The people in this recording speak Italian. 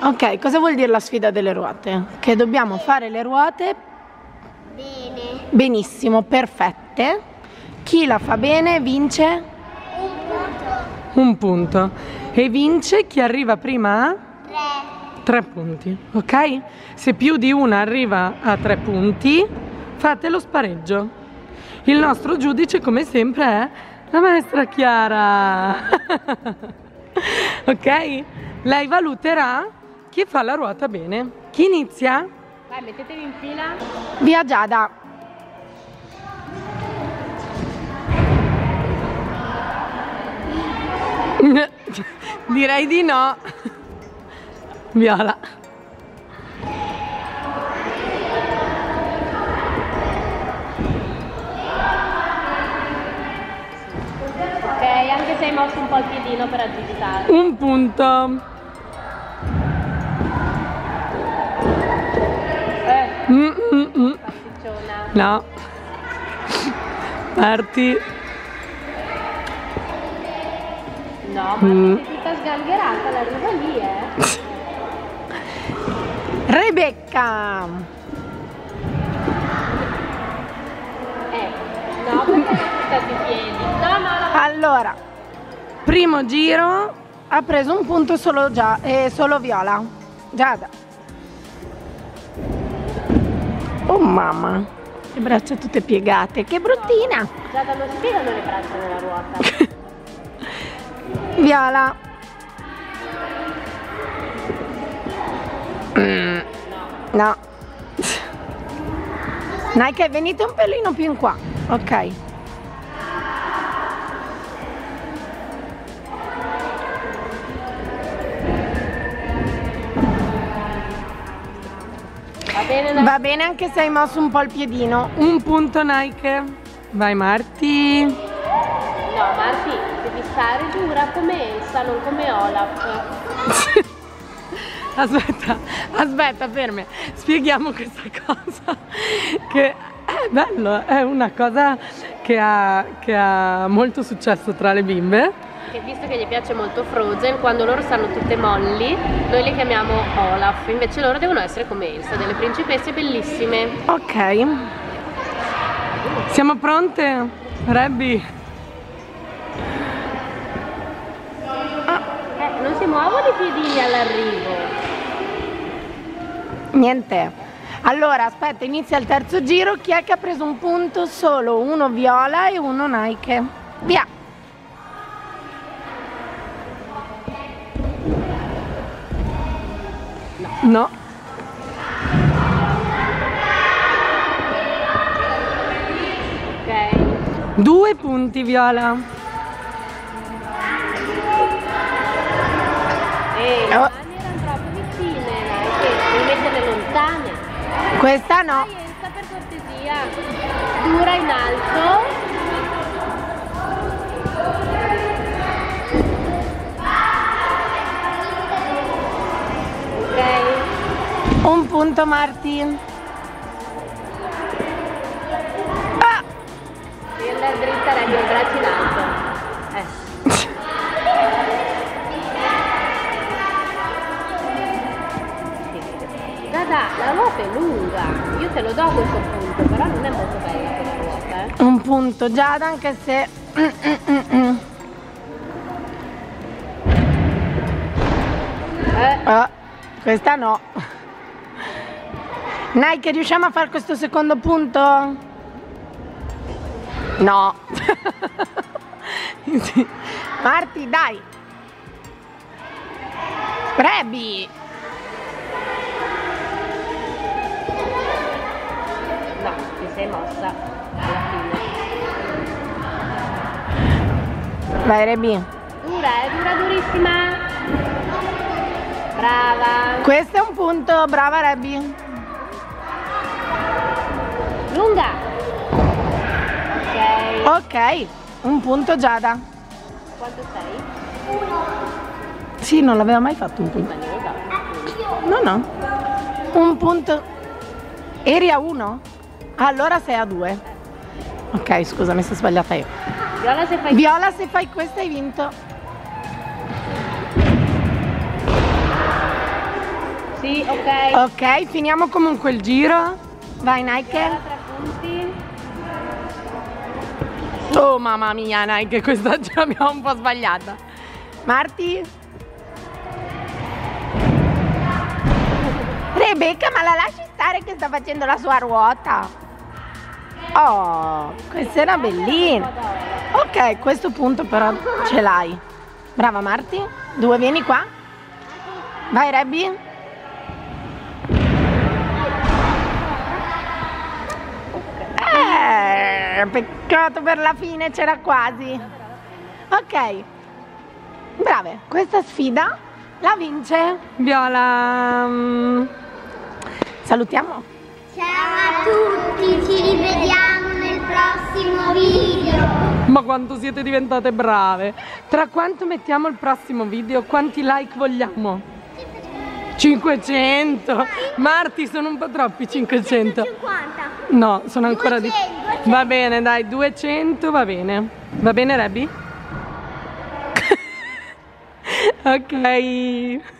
Ok, cosa vuol dire la sfida delle ruote? Che dobbiamo fare le ruote Bene. benissimo, perfette. Chi la fa bene vince Un punto. un punto e vince chi arriva prima a Tre. tre punti, ok? Se più di una arriva a tre punti, fate lo spareggio. Il nostro giudice, come sempre, è la maestra Chiara. ok? Lei valuterà chi fa la ruota bene. Chi inizia? Vai, mettetevi in fila. Via Giada. Direi di no. Viola. Ok, anche se hai mosso un po' il piedino per aggiustare. Un punto. No. Parti. No, ma Mm. sei tutta sgangherata, l'arrivo lì, eh. Rebecca. Eh, no, perché hai buttato i piedi? No, no, no. Allora, primo giro ha preso un punto solo, già, eh, solo Viola. Giada. Oh mamma, le braccia tutte piegate, che bruttina. Già da non si piegano le braccia nella ruota. Viola. Mm, no. Nike, venite un pelino più in qua. Ok. Bene? Va bene anche se hai mosso un po' il piedino. Un punto Nike. Vai Marti. No, Marti, devi stare dura come Elsa, non come Olaf. Aspetta, aspetta, ferme. Spieghiamo questa cosa. Che è bello, è una cosa che ha, che ha molto successo tra le bimbe. Che visto che gli piace molto Frozen, quando loro stanno tutte molli, noi le chiamiamo Olaf. Invece loro devono essere come Elsa, delle principesse bellissime. Ok. Siamo pronte? Rebby? Eh, non si muovono i piedini all'arrivo. Niente. Allora, aspetta, inizia il terzo giro. Chi è che ha preso un punto? Solo uno viola e uno Nike. Via. No. Ok. Due punti viola. E le Oh. mani erano troppo vicine, devi metterle lontane. Questa no. Dai, per cortesia. Dura in alto. Punto Martin. Ah, andare dritta, reggi il braccio in alto. Eh. Dada, la ruota è lunga. Io te lo do questo punto, però non è molto bella quella ruota, eh. un punto Giada anche se... Mm, mm, mm, mm. Eh, Ah, questa no. Nike, riusciamo a fare questo secondo punto? No. Marti, dai. Rebi. no, ti sei mossa alla fine. Vai Rebi. Dura, è dura durissima. Brava. Questo è un punto, brava Rebi. Lunga. Ok. Ok, un punto Giada. Quanto sei? Sì, non l'aveva mai fatto un punto. No, no. Un punto. Eri a uno? Allora sei a due. Ok, scusa, mi sono sbagliata io. Viola se fai Viola, se fai questo hai vinto. Sì, ok. Ok, finiamo comunque il giro. Vai Nike. Oh mamma mia Nike, questa ce l'abbiamo un po' sbagliata. Marti? Rebecca, ma la lasci stare che sta facendo la sua ruota? Oh, questa era bellina. Ok, questo punto però ce l'hai. Brava Marti. Due, vieni qua. Vai Rebby. Eh, peccato per la fine, c'era quasi. Ok. Brave, questa sfida la vince Viola. Mm. Salutiamo. Ciao a tutti, ci rivediamo nel prossimo video. Ma quanto siete diventate brave! Tra quanto mettiamo il prossimo video? Quanti like vogliamo? 500! Marti, sono un po' troppi 500. 50. No, sono ancora di 200, 200. Va bene, dai, 200 va bene. Va bene, Rebby? ok.